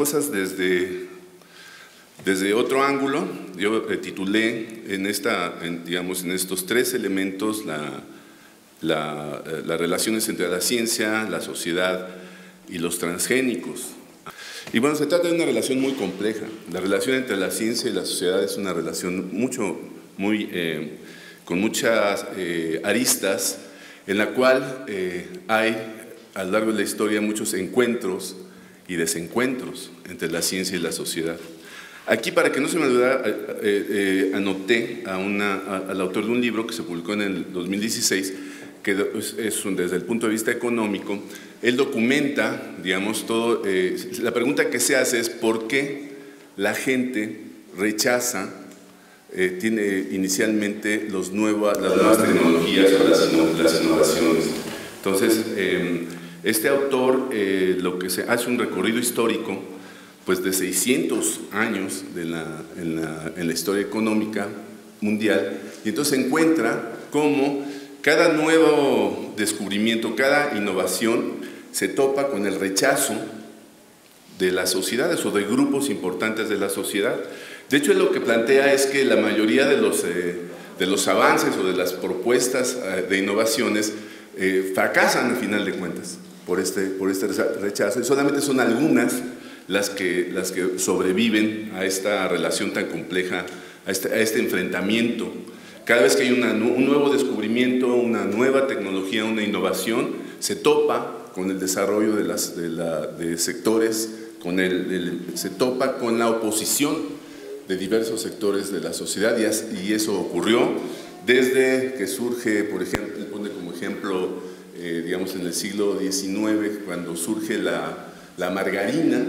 cosas desde, desde otro ángulo. Yo eh, titulé en, esta, digamos, en estos tres elementos la, la, eh, las relaciones entre la ciencia, la sociedad y los transgénicos. Y bueno, se trata de una relación muy compleja. La relación entre la ciencia y la sociedad es una relación mucho, muy, eh, con muchas eh, aristas, en la cual hay a lo largo de la historia muchos encuentros y desencuentros entre la ciencia y la sociedad. Aquí, para que no se me olvidara, anoté a una, al autor de un libro que se publicó en el 2016, que es, desde el punto de vista económico, él documenta, digamos, todo, eh, la pregunta que se hace es por qué la gente rechaza, eh, tiene inicialmente los nuevas, las nuevas tecnologías o las, innovaciones. Entonces, em, este autor eh, lo que se hace un recorrido histórico, pues de 600 años de la, en, la, historia económica mundial, y entonces encuentra cómo cada nuevo descubrimiento, cada innovación se topa con el rechazo de las sociedades o de grupos importantes de la sociedad. De hecho, lo que plantea es que la mayoría de los, eh, de los avances o de las propuestas eh, de innovaciones fracasan al final de cuentas por este, por este rechazo y solamente son algunas las que, las que sobreviven a esta relación tan compleja, a este, a este enfrentamiento. Cada vez que hay un nuevo descubrimiento, una nueva tecnología, una innovación, se topa con el desarrollo de, las, de, sectores, con el, se topa con la oposición de diversos sectores de la sociedad y, eso ocurrió desde que surge, por ejemplo, pone como ejemplo, eh, digamos, en el siglo XIX, cuando surge la, margarina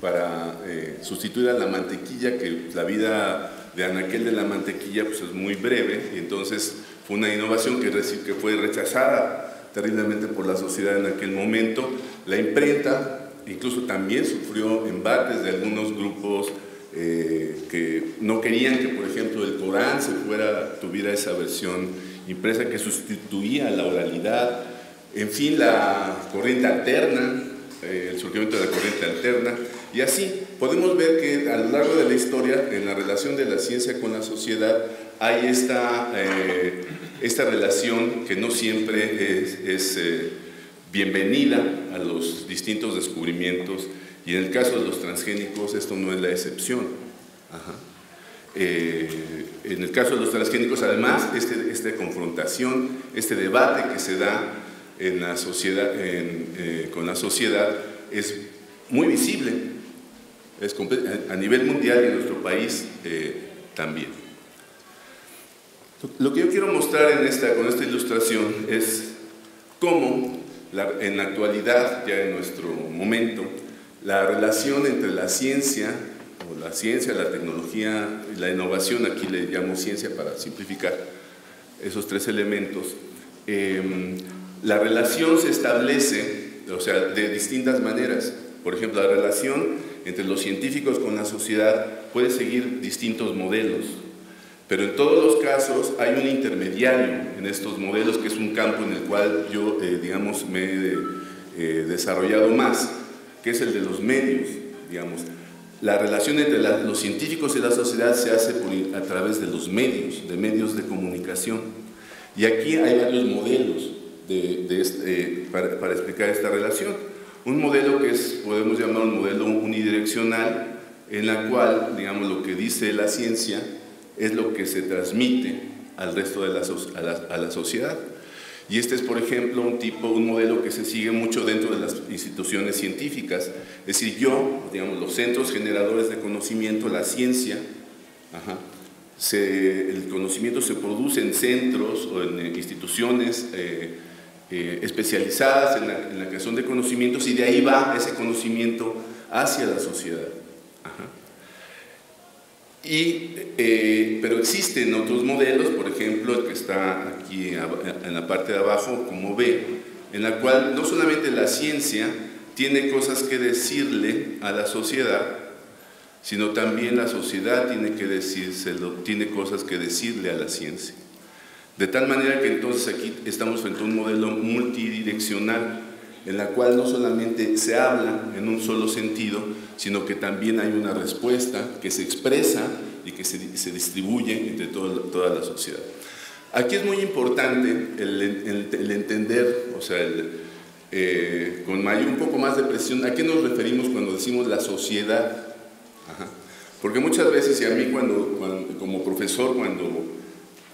para eh, sustituir a la mantequilla, que la vida de anaquel de la mantequilla pues es muy breve, y entonces fue una innovación que, que fue rechazada terriblemente por la sociedad en aquel momento. La imprenta incluso también sufrió embates de algunos grupos eh, que no querían que, por ejemplo, el Corán se fuera, tuviera esa versión impresa que sustituía la oralidad. En fin, la corriente alterna, eh, el surgimiento de la corriente alterna, y así podemos ver que a lo largo de la historia, en la relación de la ciencia con la sociedad, hay esta, eh, esta relación que no siempre es, eh, bienvenida a los distintos descubrimientos, y en el caso de los transgénicos esto no es la excepción. En el caso de los transgénicos, además, este, esta confrontación, este debate que se da en la sociedad, con la sociedad es muy visible es a nivel mundial y en nuestro país eh, también. Lo que yo quiero mostrar en esta, con esta ilustración es cómo en la actualidad, ya en nuestro momento, la relación entre la ciencia, o la ciencia, la tecnología la innovación, aquí le llamo ciencia para simplificar esos tres elementos, em, la relación se establece, o sea, de distintas maneras. Por ejemplo, la relación entre los científicos con la sociedad puede seguir distintos modelos, pero en todos los casos hay un intermediario en estos modelos que es un campo en el cual yo, eh, digamos, me he eh, desarrollado más, que es el de los medios, digamos. La relación entre los científicos y la sociedad se hace a través de los medios, de medios de comunicación. Y aquí hay varios modelos este, para, para explicar esta relación. Un modelo que es, podemos llamar un modelo unidireccional, en la cual, digamos, lo que dice la ciencia es lo que se transmite al resto de la, a, la, sociedad. Y este es, por ejemplo, un tipo, un modelo que se sigue mucho dentro de las instituciones científicas. Es decir, yo, digamos, los centros generadores de conocimiento, la ciencia, el conocimiento se produce en centros o en instituciones eh, eh, especializadas en la, creación de conocimientos y de ahí va ese conocimiento hacia la sociedad. Y, eh, pero existen otros modelos, por ejemplo, el que está aquí en la parte de abajo, como ve, en la cual no solamente la ciencia tiene cosas que decirle a la sociedad, sino también la sociedad tiene que tiene cosas que decirle a la ciencia. De tal manera que entonces aquí estamos frente a un modelo multidireccional en la cual no solamente se habla en un solo sentido, sino que también hay una respuesta que se expresa y que se, distribuye entre toda la sociedad. Aquí es muy importante el, entender, o sea, eh, con mayor, un poco más de presión, ¿a qué nos referimos cuando decimos la sociedad? Porque muchas veces, y a mí cuando, como profesor, cuando,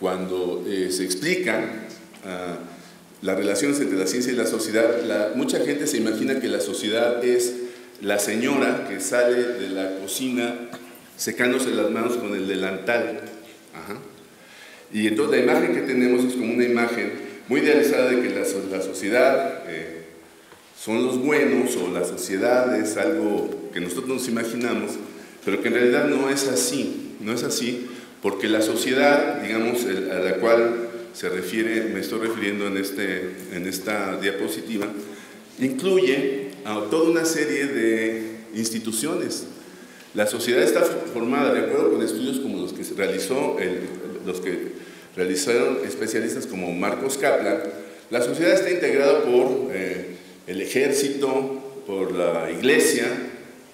cuando eh, se explica ah, las relaciones entre la ciencia y la sociedad, mucha gente se imagina que la sociedad es la señora que sale de la cocina secándose las manos con el delantal. Y entonces la imagen que tenemos es como una imagen muy idealizada de que la, sociedad eh, son los buenos o la sociedad es algo que nosotros nos imaginamos, pero que en realidad no es así, no es así, porque la sociedad, digamos, a la cual se refiere, me estoy refiriendo en, este, en esta diapositiva, incluye a toda una serie de instituciones. La sociedad está formada, de acuerdo con estudios como los que realizó, los que realizaron especialistas como Marcos Kaplan, la sociedad está integrada por eh, el ejército, por la iglesia,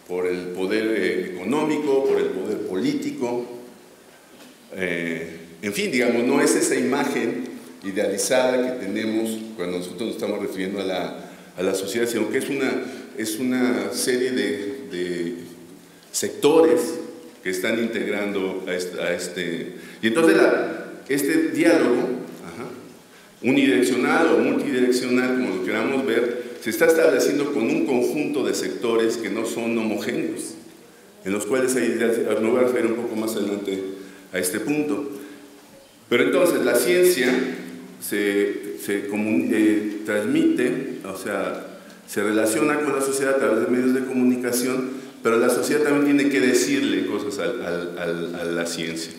por el poder eh, económico, por el poder político. Eh, en fin, digamos, no es esa imagen idealizada que tenemos cuando nosotros nos estamos refiriendo a la, sociedad, sino que es una, es una serie de, sectores que están integrando a este... y entonces este diálogo, unidireccional o multidireccional, como lo queramos ver, se está estableciendo con un conjunto de sectores que no son homogéneos, en los cuales hay, me voy a referir un poco más adelante a este punto. Pero entonces la ciencia se, se eh, transmite, o sea, se relaciona con la sociedad a través de medios de comunicación, pero la sociedad también tiene que decirle cosas a la ciencia.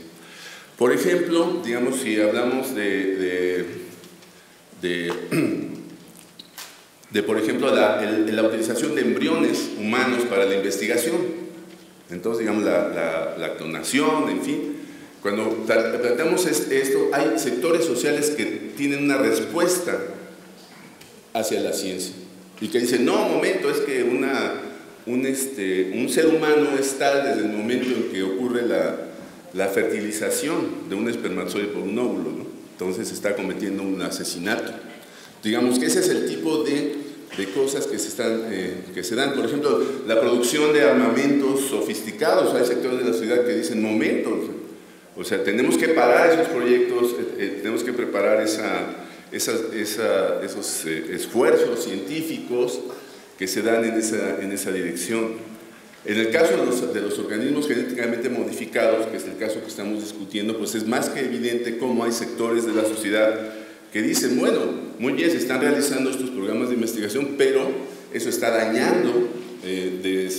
Por ejemplo, digamos, si hablamos de, de, de, por ejemplo, la, la, utilización de embriones humanos para la investigación, entonces, digamos, la, la, clonación, en fin, cuando tratamos esto, hay sectores sociales que tienen una respuesta hacia la ciencia y que dicen, no, momento, es que una, un, este, un ser humano es tal desde el momento en que ocurre la, la fertilización de un espermatozoide por un óvulo, ¿no? entonces se está cometiendo un asesinato. Digamos que ese es el tipo de, de cosas que se, están, eh, que se dan. Por ejemplo, la producción de armamentos sofisticados. Hay sectores de la sociedad que dicen, momentos, o sea, tenemos que parar esos proyectos, eh, eh, tenemos que preparar esa, esos esfuerzos científicos que se dan en esa, en esa dirección. En el caso de los, organismos genéticamente modificados, que es el caso que estamos discutiendo, pues es más que evidente cómo hay sectores de la sociedad que dicen, bueno, muy bien, se están realizando estos programas de investigación, pero eso está dañando eh,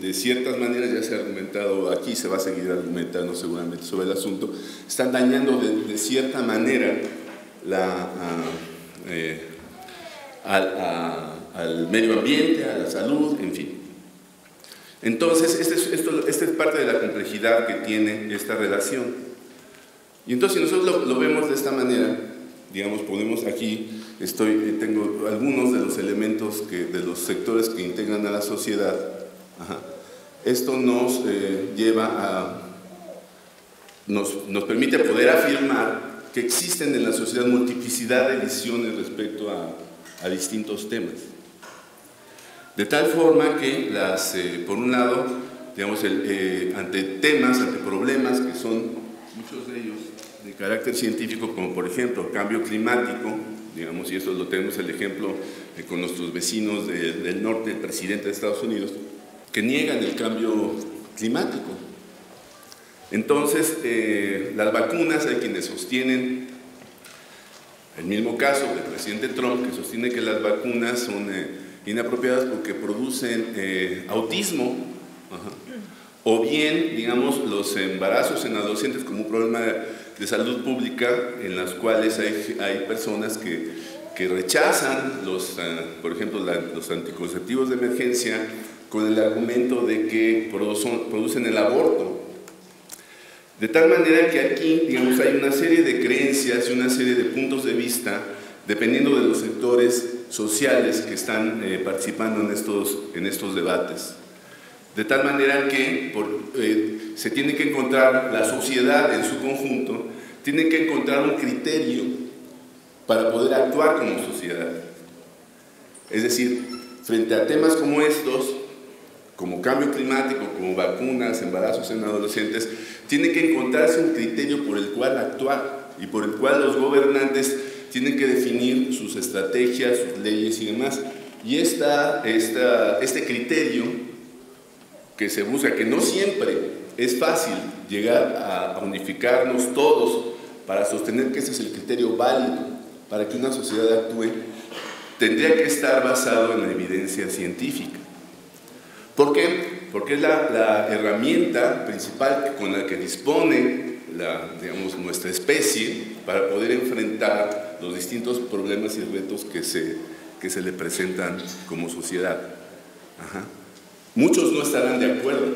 de, ciertas maneras, ya se ha argumentado aquí, se va a seguir argumentando seguramente sobre el asunto, están dañando de, cierta manera eh, al medio ambiente, a la salud, en fin. Entonces, esta es, esto, es parte de la complejidad que tiene esta relación. Y entonces, si nosotros lo, vemos de esta manera, digamos, podemos aquí, estoy, eh, tengo algunos de los elementos que, de los sectores que integran a la sociedad. Esto nos eh, lleva a, nos, nos, permite poder afirmar que existen en la sociedad multiplicidad de visiones respecto a, a distintos temas. De tal forma que, las, eh, por un lado, digamos, eh, ante temas, ante problemas que son muchos de ellos de carácter científico, como por ejemplo cambio climático, digamos, y eso lo tenemos el ejemplo eh, con nuestros vecinos del norte, el presidente de Estados Unidos, que niegan el cambio climático. Entonces, las vacunas, hay quienes sostienen, el mismo caso del presidente Trump, que sostiene que las vacunas son inapropiadas porque producen eh, autismo, o bien, digamos, los embarazos en adolescentes como un problema de salud pública en las cuales hay, hay personas que, que, rechazan, los, ah, por ejemplo, los anticonceptivos de emergencia con el argumento de que producen, producen el aborto. De tal manera que aquí, digamos, hay una serie de creencias y una serie de puntos de vista, dependiendo de los sectores sociales que están eh, participando en estos, en estos debates. De tal manera que eh, se tiene que encontrar, la sociedad en su conjunto, tiene que encontrar un criterio para poder actuar como sociedad. Es decir, frente a temas como estos, como cambio climático, como vacunas, embarazos en adolescentes, tiene que encontrarse un criterio por el cual actuar y por el cual los gobernantes tienen que definir sus estrategias, sus leyes y demás. Y esta, esta, este criterio que se busca, que no siempre es fácil llegar a unificarnos todos para sostener que ese es el criterio válido para que una sociedad actúe, tendría que estar basado en la evidencia científica. ¿Por qué? Porque es la, herramienta principal con la que dispone digamos, nuestra especie para poder enfrentar los distintos problemas y retos que se, que se le presentan como sociedad. Muchos no estarán de acuerdo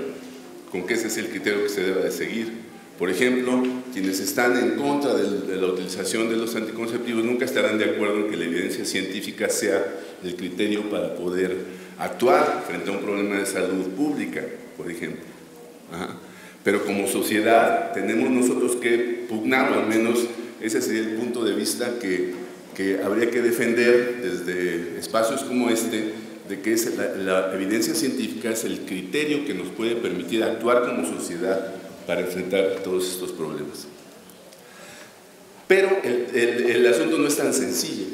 con que ese es el criterio que se debe de seguir, por ejemplo, quienes están en contra de la utilización de los anticonceptivos nunca estarán de acuerdo en que la evidencia científica sea el criterio para poder actuar frente a un problema de salud pública, por ejemplo. Pero como sociedad tenemos nosotros que pugnar, o al menos ese sería el punto de vista que, que habría que defender desde espacios como este, de que la, evidencia científica es el criterio que nos puede permitir actuar como sociedad para enfrentar todos estos problemas. Pero el, asunto no es tan sencillo.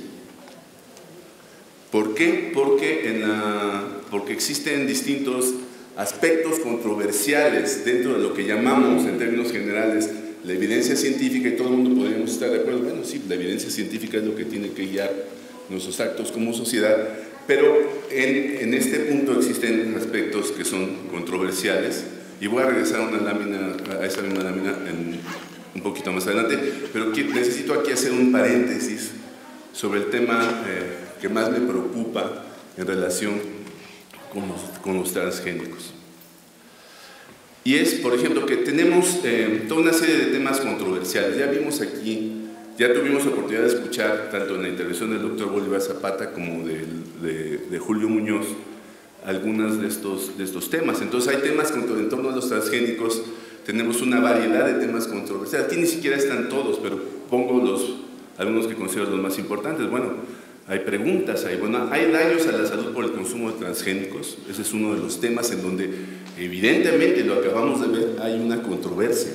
¿Por qué? Porque, porque existen distintos aspectos controversiales dentro de lo que llamamos en términos generales la evidencia científica y todo el mundo podríamos estar de acuerdo. Bueno, sí, la evidencia científica es lo que tiene que guiar nuestros actos como sociedad, pero en, en este punto existen aspectos que son controversiales y voy a regresar a, una lámina, a esa misma lámina un poquito más adelante, pero necesito aquí hacer un paréntesis sobre el tema eh, que más me preocupa en relación con los, con los transgénicos. Y es, por ejemplo, que tenemos eh, toda una serie de temas controversiales. Ya vimos aquí, ya tuvimos oportunidad de escuchar tanto en la intervención del doctor Bolívar Zapata como de, de Julio Muñoz, algunos de estos, de estos temas. Entonces hay temas en torno a los transgénicos, tenemos una variedad de temas controversiales. Aquí ni siquiera están todos, pero pongo los, algunos que considero los más importantes. Bueno, hay preguntas, hay, bueno, hay daños a la salud por el consumo de transgénicos. Ese es uno de los temas en donde evidentemente lo acabamos de ver, hay una controversia.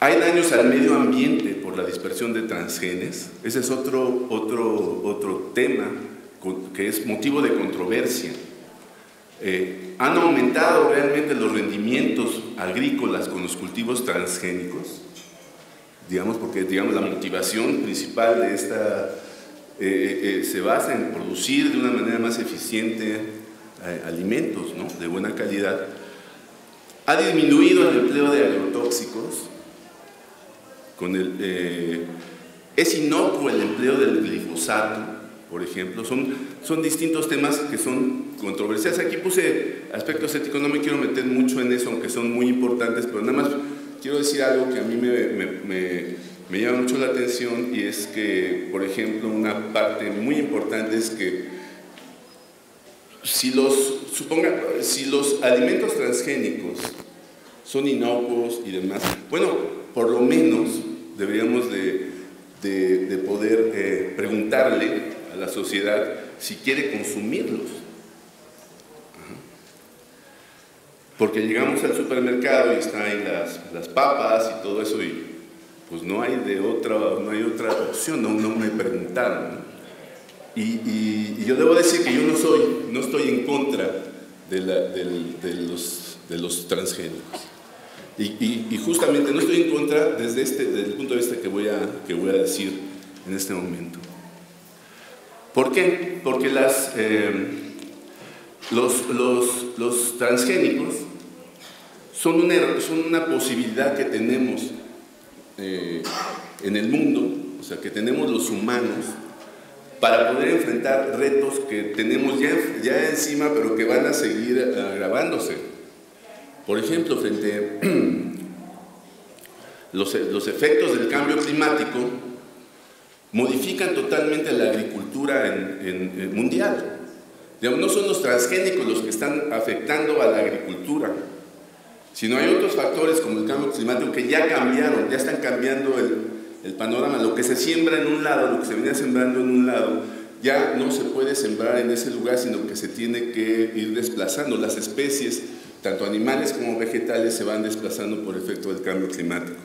Hay daños al medio ambiente por la dispersión de transgenes. Ese es otro, otro, otro tema que es motivo de controversia. Eh, ¿Han aumentado realmente los rendimientos agrícolas con los cultivos transgénicos? Digamos, porque digamos, la motivación principal de esta eh, eh, se basa en producir de una manera más eficiente alimentos ¿no? de buena calidad. Ha disminuido el empleo de agrotóxicos. Con el, es inocuo el empleo del glifosato por ejemplo. Son, son distintos temas que son controversiales. Aquí puse aspectos éticos, no me quiero meter mucho en eso, aunque son muy importantes, pero nada más quiero decir algo que a mí me, llama mucho la atención y es que, por ejemplo, una parte muy importante es que si los, suponga, si los alimentos transgénicos son inocuos y demás, bueno, por lo menos deberíamos de, poder eh, preguntarle la sociedad si quiere consumirlos. Porque llegamos al supermercado y están ahí las, papas y todo eso y pues no hay, de otra, no hay otra opción, no, me preguntaron. Y, yo debo decir que yo no, soy, no estoy en contra de, los, de los transgénicos. Y, justamente no estoy en contra desde, este, desde el punto de vista que voy, a, que voy a decir en este momento. ¿Por qué? Porque las, eh, los, transgénicos son una, son una, posibilidad que tenemos eh, en el mundo, o sea, que tenemos los humanos, para poder enfrentar retos que tenemos ya encima, pero que van a seguir agravándose. Por ejemplo, frente a los, los efectos del cambio climático, modifican totalmente la agricultura en, mundial. no son los transgénicos los que están afectando a la agricultura, sino hay otros factores como el cambio climático que ya cambiaron, ya están cambiando el, el panorama. Lo que se siembra en un lado, lo que se venía sembrando en un lado, ya no se puede sembrar en ese lugar, sino que se tiene que ir desplazando. Las especies, tanto animales como vegetales, se van desplazando por efecto del cambio climático.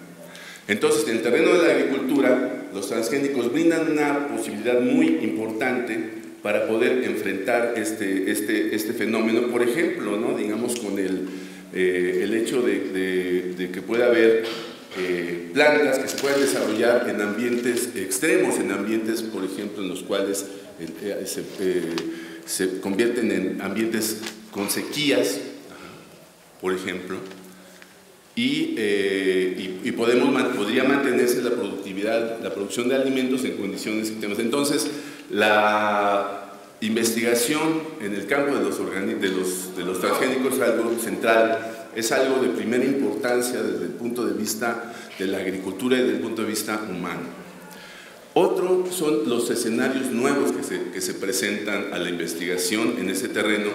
Entonces, en el terreno de la agricultura, los transgénicos brindan una posibilidad muy importante para poder enfrentar este, este, este fenómeno, por ejemplo, ¿no? digamos con el, eh, el hecho de, que pueda haber eh, plantas que se puedan desarrollar en ambientes extremos, en ambientes, por ejemplo, en los cuales eh, se, se, convierten en ambientes con sequías, por ejemplo, eh, y, y, podemos, podría mantenerse la productividad, la producción de alimentos en condiciones extremas. Entonces, la investigación en el campo de los, de los, de los transgénicos es algo central, es algo de primera importancia desde el punto de vista de la agricultura y desde el punto de vista humano. Otro son los escenarios nuevos que se, que se presentan a la investigación en ese terreno,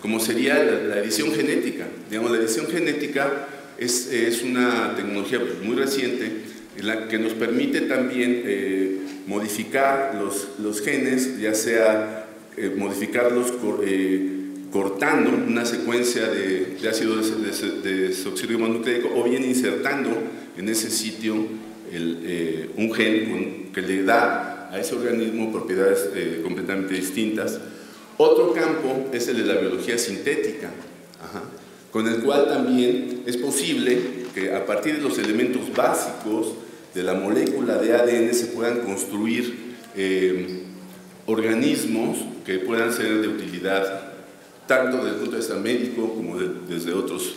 como sería la, edición genética. Digamos, la edición genética es, es una tecnología muy reciente en la que nos permite también eh, modificar los, los, genes, ya sea eh, modificarlos eh, cortando una secuencia de, de ácido desoxirribonucleico o bien insertando en ese sitio un gen que le da a ese organismo propiedades completamente distintas. Otro campo es el de la biología sintética. Con el cual también es posible que a partir de los elementos básicos de la molécula de ADN se puedan construir eh, organismos que puedan ser de utilidad tanto desde el punto de vista médico como desde otros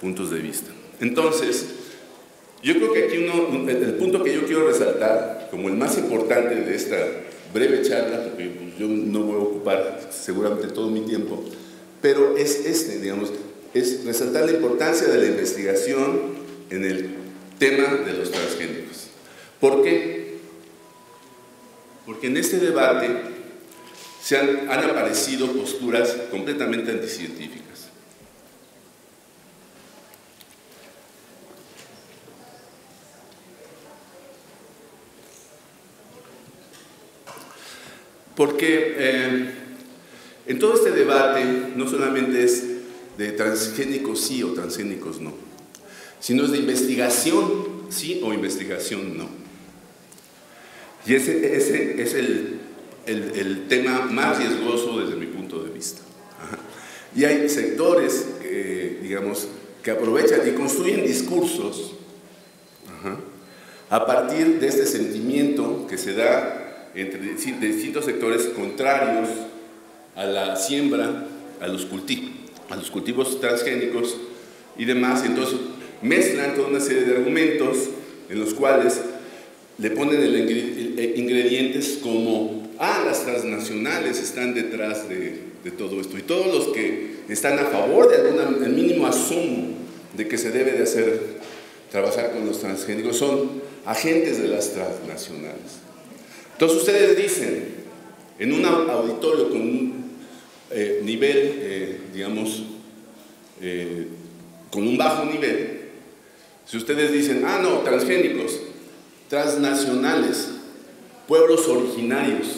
puntos de vista. Entonces, yo creo que aquí uno, el punto que yo quiero resaltar como el más importante de esta breve charla, porque yo no voy a ocupar seguramente todo mi tiempo, pero es este, digamos, es resaltar la importancia de la investigación en el tema de los transgénicos. ¿Por qué? Porque en este debate se han, han aparecido posturas completamente anticientíficas. Porque eh, en todo este debate no solamente es de transgénicos sí o transgénicos no, sino es de investigación sí o investigación no. Y ese, ese es el, el, tema más riesgoso desde mi punto de vista. Y hay sectores, que, digamos, que aprovechan y construyen discursos a partir de este sentimiento que se da entre distintos sectores contrarios a la siembra, a los cultivos a los cultivos transgénicos y demás. Entonces mezclan toda una serie de argumentos en los cuales le ponen el ingredientes como, ah, las transnacionales están detrás de, todo esto. Y todos los que están a favor de algún mínimo asumo de que se debe de hacer, trabajar con los transgénicos, son agentes de las transnacionales. Entonces ustedes dicen, en un auditorio con un eh, nivel, eh, digamos, eh, con un bajo nivel, si ustedes dicen, ah, no, transgénicos, transnacionales, pueblos originarios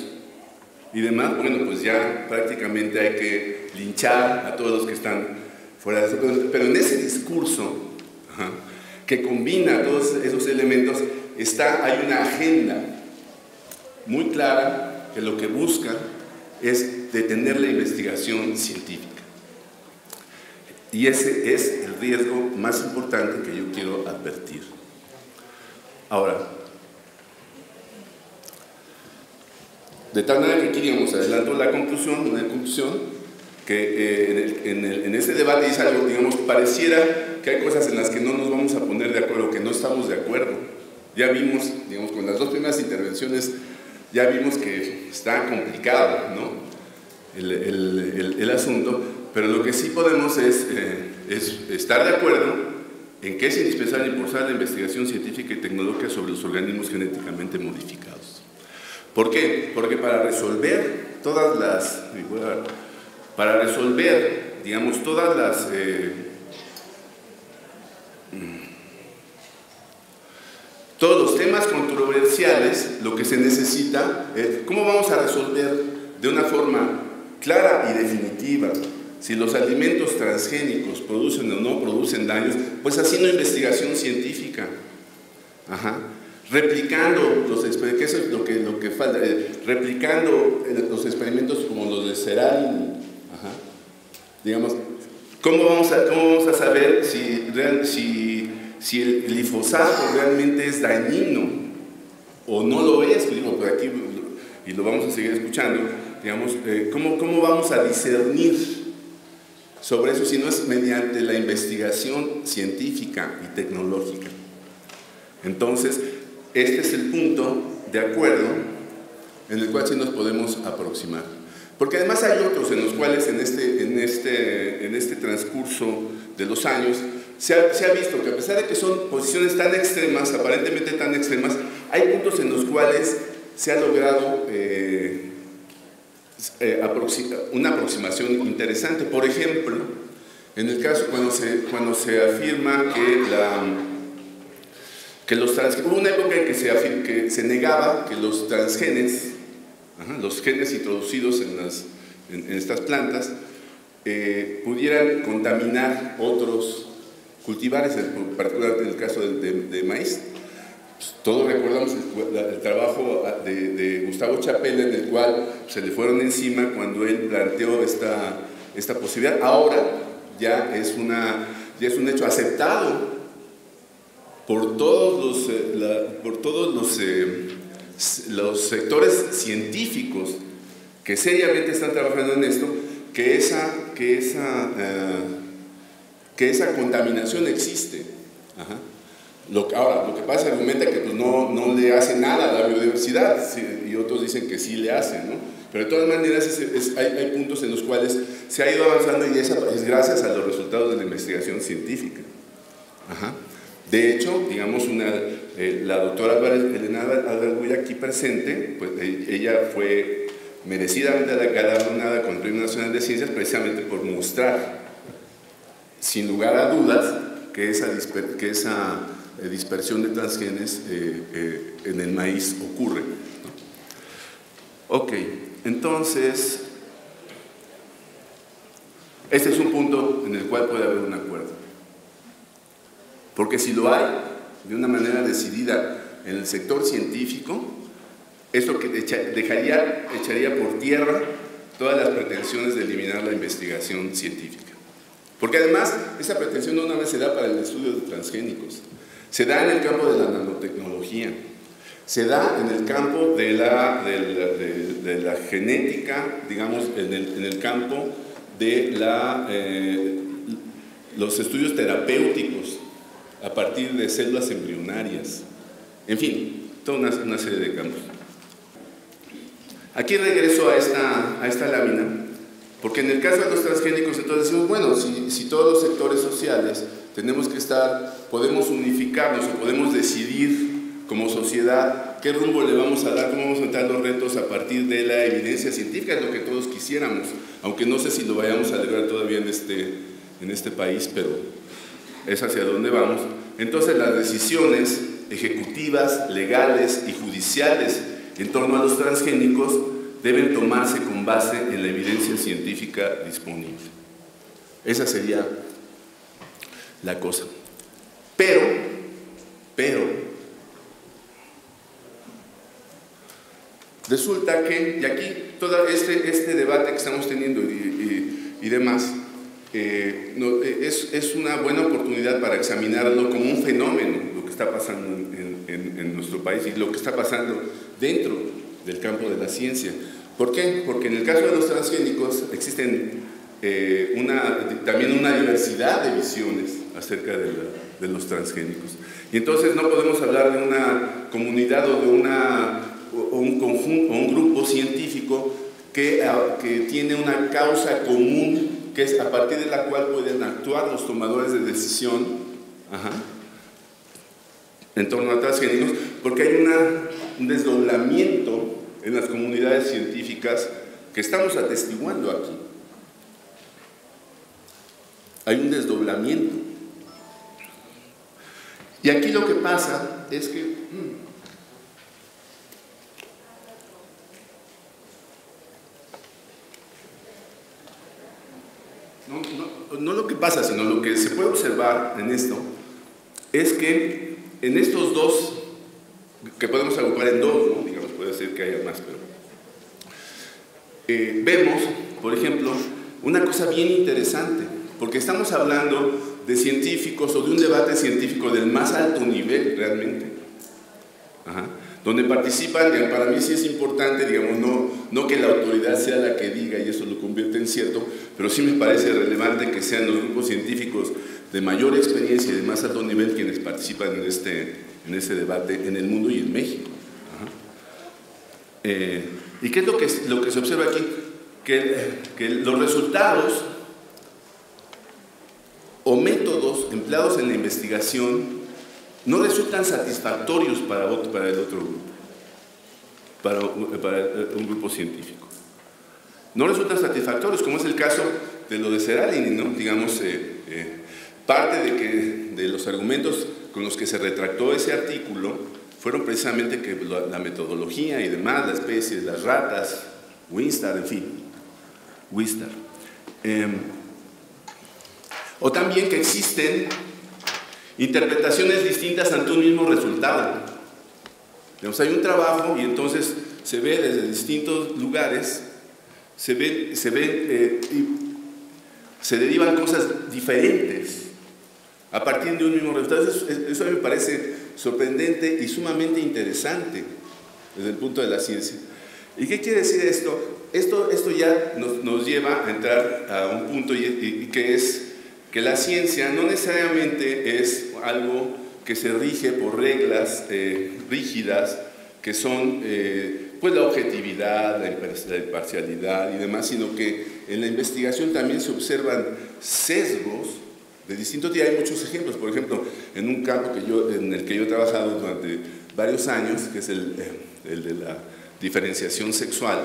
y demás, bueno, pues ya prácticamente hay que linchar a todos los que están fuera de eso. Pero en ese discurso que combina todos esos elementos, está, hay una agenda muy clara que lo que busca es detener la investigación científica. Y ese es el riesgo más importante que yo quiero advertir. Ahora, de tal manera que aquí, digamos, adelanto la conclusión, una conclusión, que eh, en, el, en, ese debate dice algo, digamos, pareciera que hay cosas en las que no nos vamos a poner de acuerdo, que no estamos de acuerdo. Ya vimos, digamos, con las dos primeras intervenciones, ya vimos que está complicado, ¿no? el, asunto, pero lo que sí podemos es, eh, es estar de acuerdo en que es indispensable impulsar la investigación científica y tecnológica sobre los organismos genéticamente modificados. ¿Por qué? Porque para resolver todas las, para resolver, digamos, todas las, eh, todos los controversiales, lo que se necesita es cómo vamos a resolver de una forma clara y definitiva si los alimentos transgénicos producen o no producen daños, pues haciendo investigación científica. Replicando los experimentos, es lo que, lo que falta, eh, replicando los experimentos como los de Seral, digamos, ¿cómo vamos, a, ¿cómo vamos a saber si, si, si el glifosato realmente es dañino o no lo es? Digo, por aquí, y lo vamos a seguir escuchando, digamos, eh, ¿cómo, ¿cómo vamos a discernir sobre eso si no es mediante la investigación científica y tecnológica? Entonces, este es el punto de acuerdo en el cual sí nos podemos aproximar. Porque además hay otros en los cuales en este, en este, en este transcurso de los años se ha, visto que a pesar de que son posiciones tan extremas, aparentemente tan extremas, hay puntos en los cuales se ha logrado eh, eh, una aproximación interesante. Por ejemplo, en el caso cuando se, cuando se afirma que la que los hubo una época en que se, que se negaba que los transgenes, los genes introducidos en, las, en, estas plantas, eh, pudieran contaminar otros cultivares, particularmente en el caso de, maíz. Pues, todos recordamos el, trabajo de, Gustavo Chapela en el cual se le fueron encima cuando él planteó esta, esta posibilidad. Ahora ya es, una, ya es un hecho aceptado por todos los, eh, por todos los, eh, los sectores científicos que seriamente están trabajando en esto, que esa, que esa, eh, que esa contaminación existe. Lo, ahora, lo que pasa argumenta que pues, no, no, le hace nada a la biodiversidad y otros dicen que sí le hace, ¿no? Pero de todas maneras hay, hay, puntos en los cuales se ha ido avanzando y esa es gracias a los resultados de la investigación científica. Ajá. De hecho, digamos, una, eh, la doctora Elena Adalguya aquí presente, pues e, ella fue merecidamente galardonada con el Premio Nacional de Ciencias precisamente por mostrar, sin lugar a dudas, que esa, eh, dispersión de transgenes eh, en el maíz ocurre. Ok, entonces, este es un punto en el cual puede haber un acuerdo. Porque si lo hay de una manera decidida en el sector científico, esto que dejaría, echaría por tierra todas las pretensiones de eliminar la investigación científica. Porque además, esa pretensión no una vez se da para el estudio de transgénicos, se da en el campo de la nanotecnología, se da en el campo de la, de genética, digamos, en el, campo de la, eh, los estudios terapéuticos, a partir de células embrionarias, en fin, toda una, serie de campos. Aquí regreso a esta, a esta lámina, porque en el caso de los transgénicos entonces decimos, bueno, si, si todos los sectores sociales tenemos que estar, podemos unificarnos o podemos decidir como sociedad qué rumbo le vamos a dar, cómo vamos a entrar los retos a partir de la evidencia científica, es lo que todos quisiéramos, aunque no sé si lo vayamos a lograr todavía en este, en este país, pero es hacia dónde vamos. Entonces las decisiones ejecutivas, legales y judiciales en torno a los transgénicos deben tomarse con base en la evidencia científica disponible. Esa sería la cosa. Pero, pero, resulta que, y aquí todo este, este debate que estamos teniendo y demás, eh, eh, es, es, una buena oportunidad para examinarlo como un fenómeno, lo que está pasando en, en, nuestro país y lo que está pasando dentro del campo de la ciencia. ¿Por qué? Porque en el caso de los transgénicos existen eh, una, también una diversidad de visiones acerca de, los transgénicos. Y entonces no podemos hablar de una comunidad o de una, un conjunto o un grupo científico que, que tiene una causa común que es a partir de la cual pueden actuar los tomadores de decisión en torno a transgénicos, porque hay un desdoblamiento en las comunidades científicas que estamos atestiguando aquí. Hay un desdoblamiento. Y aquí lo que pasa es que... Mm, no, lo que pasa, sino lo que se puede observar en esto, es que en estos dos, que podemos agrupar en dos, digamos, puede ser que haya más, pero eh, vemos, por ejemplo, una cosa bien interesante, porque estamos hablando de científicos o de un debate científico del más alto nivel realmente. Donde participan, para mí sí es importante, digamos, no, no que la autoridad sea la que diga y eso lo convierte en cierto, pero sí me parece relevante que sean los grupos científicos de mayor experiencia y de más alto nivel quienes participan en este, en este debate en el mundo y en México. Eh, ¿Y qué es lo que, se observa aquí? Que, los resultados o métodos empleados en la investigación no resultan satisfactorios para, el otro grupo, para, un grupo científico. No resultan satisfactorios, como es el caso de lo de Seralini, ¿no? Digamos, eh, eh, parte de los argumentos con los que se retractó ese artículo fueron precisamente que la, metodología y demás, la especie, las ratas, Winstar, en fin, Winstar. Em, o también que existen interpretaciones distintas ante un mismo resultado. hay un trabajo y entonces se ve desde distintos lugares, se ve, se ve, eh, se derivan cosas diferentes a partir de un mismo resultado. Eso, eso, me parece sorprendente y sumamente interesante desde el punto de la ciencia. ¿Y qué quiere decir esto? Esto, esto ya nos, nos lleva a entrar a un punto y, que es que la ciencia no necesariamente es algo que se rige por reglas eh, rígidas que son eh, pues la objetividad, la imparcialidad y demás, sino que en la investigación también se observan sesgos de distintos tipos. Hay muchos ejemplos, por ejemplo, en un campo que yo, en el que yo he trabajado durante varios años, que es el, eh, el de la diferenciación sexual,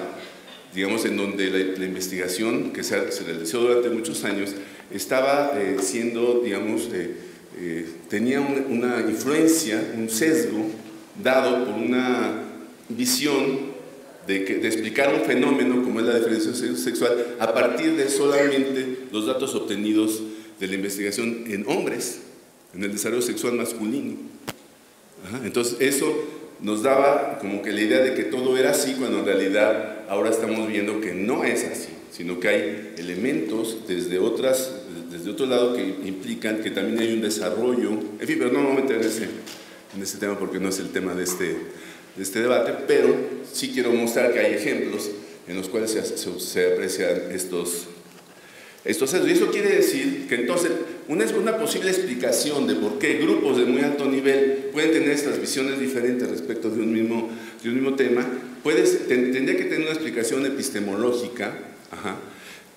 digamos, en donde la, investigación que se, realizó durante muchos años estaba siendo, digamos, eh, tenía una, influencia, un sesgo dado por una visión de, de, explicar un fenómeno como es la diferenciación sexual a partir de solamente los datos obtenidos de la investigación en hombres, en el desarrollo sexual masculino. entonces eso nos daba como que la idea de que todo era así, cuando en realidad ahora estamos viendo que no es así, sino que hay elementos desde otras desde otro lado que implican que también hay un desarrollo, en fin, pero no me voy a meter en ese, en ese tema porque no es el tema de este, de este debate, pero sí quiero mostrar que hay ejemplos en los cuales se, se, aprecian estos, Y eso quiere decir que entonces una, una posible explicación de por qué grupos de muy alto nivel pueden tener estas visiones diferentes respecto de un mismo, de un mismo tema, tendría que tener una explicación epistemológica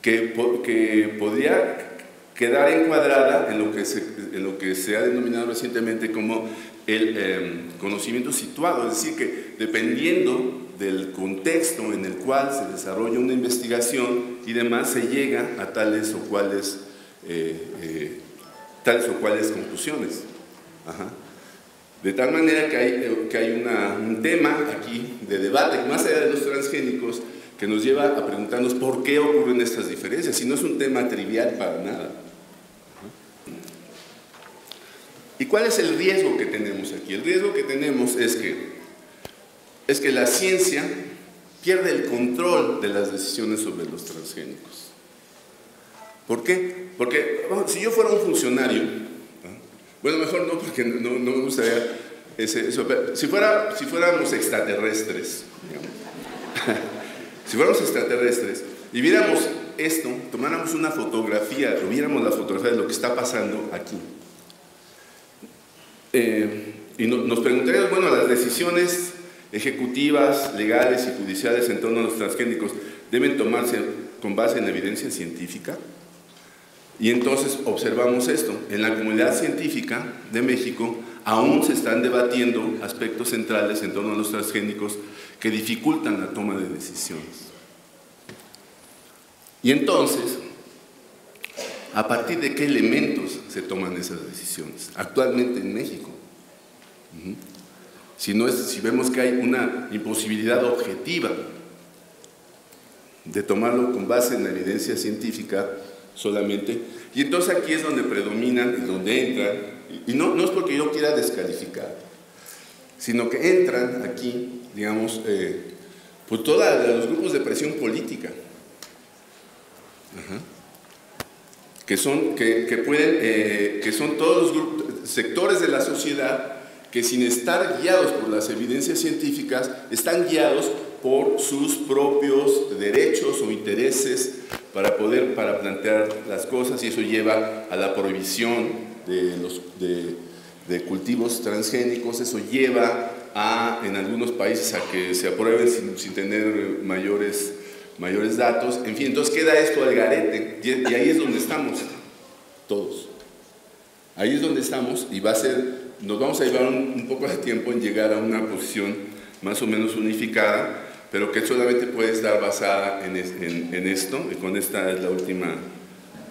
que, que podría quedar encuadrada en lo que se, en lo que se ha denominado recientemente como el em, conocimiento situado, es decir, que dependiendo del contexto en el cual se desarrolla una investigación y demás, se llega a tales o cuales, eh, eh, tales o cuales conclusiones. De tal manera que hay, que hay un tema aquí de debate, más allá de los transgénicos, que nos lleva a preguntarnos por qué ocurren estas diferencias, y no es un tema trivial para nada. ¿Y cuál es el riesgo que tenemos aquí? El riesgo que tenemos es que, es que la ciencia pierde el control de las decisiones sobre los transgénicos. ¿Por qué? Porque si yo fuera un funcionario, bueno, mejor no, porque no, me gustaría ese, eso, si, fuera, si fuéramos extraterrestres, si fuéramos extraterrestres y viéramos esto, tomáramos una fotografía, o viéramos la fotografía de lo que está pasando aquí, eh, y nos preguntaríamos, bueno, las decisiones ejecutivas, legales y judiciales en torno a los transgénicos deben tomarse con base en evidencia científica. Y entonces observamos esto. En la comunidad científica de México aún se están debatiendo aspectos centrales en torno a los transgénicos que dificultan la toma de decisiones. Y entonces, ¿a partir de qué elementos se toman esas decisiones? Actualmente en México. Si, no es, si vemos que hay una imposibilidad objetiva de tomarlo con base en la evidencia científica solamente, y entonces aquí es donde predominan y donde entran, y no, no es porque yo quiera descalificar, sino que entran aquí, digamos, eh, pues todos los grupos de presión política, que son, que, pueden, eh, que son todos los sectores de la sociedad que sin estar guiados por las evidencias científicas, están guiados por sus propios derechos o intereses para poder para plantear las cosas y eso lleva a la prohibición de, los, de, cultivos transgénicos, eso lleva a, en algunos países a que se aprueben sin, sin tener mayores mayores datos, en fin, entonces queda esto al garete, y, ahí es donde estamos, todos. Ahí es donde estamos y va a ser, nos vamos a llevar un, poco de tiempo en llegar a una posición más o menos unificada, pero que solamente puede estar basada en, esto, y con esta es la última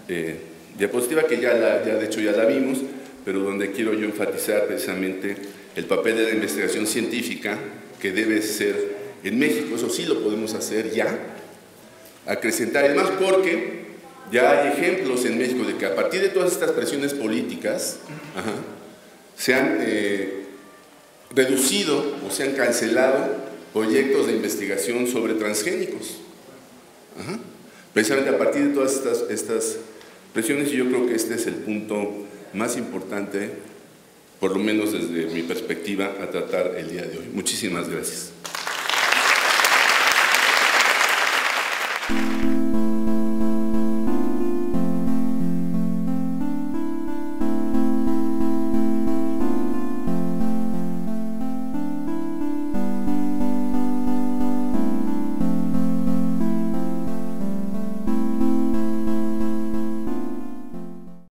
eh, diapositiva que ya, la, ya de hecho ya la vimos, pero donde quiero yo enfatizar precisamente el papel de la investigación científica que debe ser en México, eso sí lo podemos hacer ya, acrecentar. Además, porque ya hay ejemplos en México de que a partir de todas estas presiones políticas se han eh, reducido o se han cancelado proyectos de investigación sobre transgénicos. Precisamente a partir de todas estas, estas presiones, yo creo que este es el punto más importante, por lo menos desde mi perspectiva, a tratar el día de hoy. Muchísimas gracias.